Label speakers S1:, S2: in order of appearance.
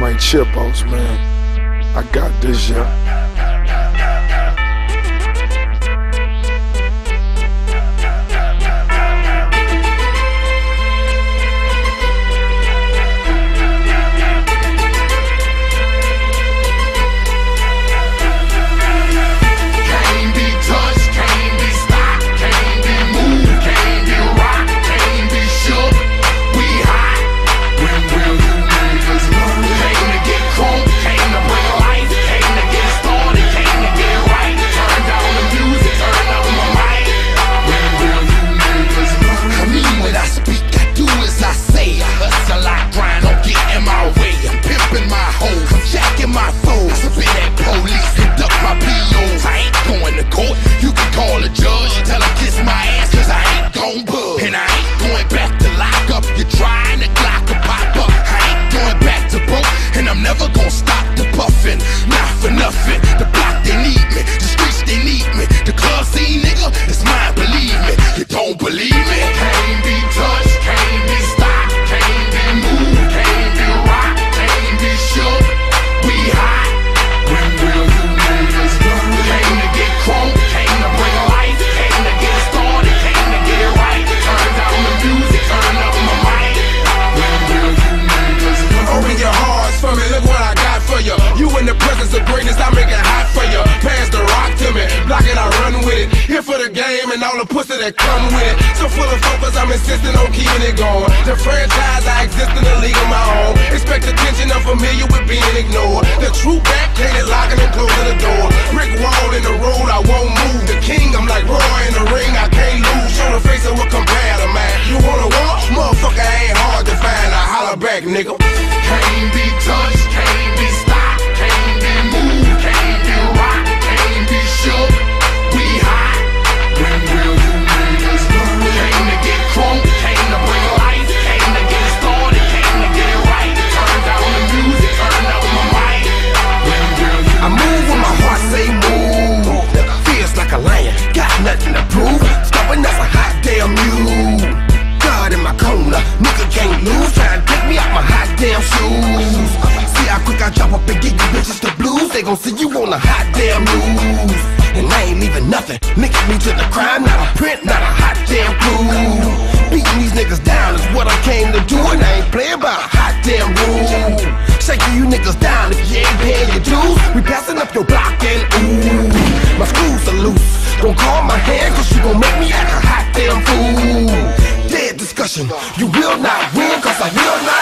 S1: my chipos, man. I got this, yeah. Game and all the pussy that come with it. So full of focus, I'm insisting on keeping it going. The franchise, I exist in a league of my own. Expect attention, I'm familiar with being ignored. The true back, can't locking and closing the door. Brick wall in the road, I won't move. The king, I'm like Roy in the ring, I can't lose. Show the face of compare to man. You wanna walk? Motherfucker ain't hard to find. I holler back, nigga.
S2: damn shoes. See how quick I drop up and get you bitches the blues. They gon' see you on a hot damn news. And I ain't leaving nothing. Niggas me to the crime, not a print, not a hot damn clue. Beating these niggas down is what I came to do, and I ain't playing by a hot damn rule. Shaking you niggas down if you ain't paying your dues. We passing up your block and ooh, my screws are loose. Don't call my hand, cause you gon' make me act a hot damn fool. Dead discussion, you will not win, cause I will not.